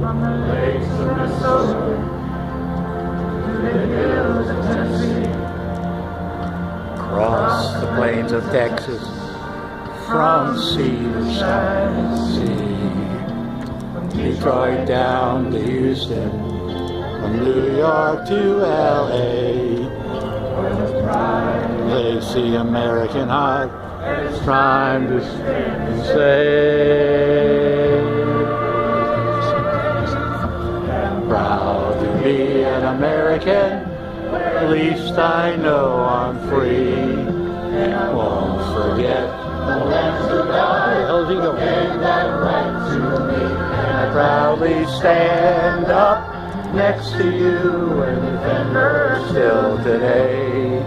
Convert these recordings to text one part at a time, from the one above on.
From the lakes of Minnesota to the hills of Tennessee, Across the plains of Texas, from sea to shining sea. From Detroit down to Houston, from New York to LA. They see American heart, it's time to say. American. At least I know I'm free. And I won't forget the lands he going? Gave that right to me. And I proudly stand up next to you and defend her still today.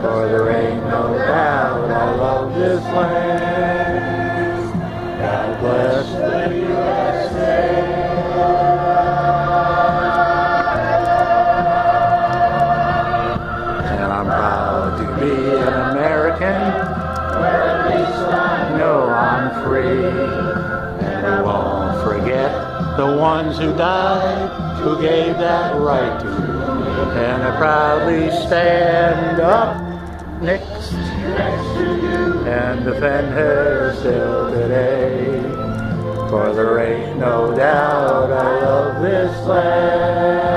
For there ain't no doubt I love this land. God bless the To be an American. Where at least I know I'm free. And I won't forget the ones who died, who gave that right to me. And I proudly stand up next to you and defend her still today. For there ain't no doubt I love this land.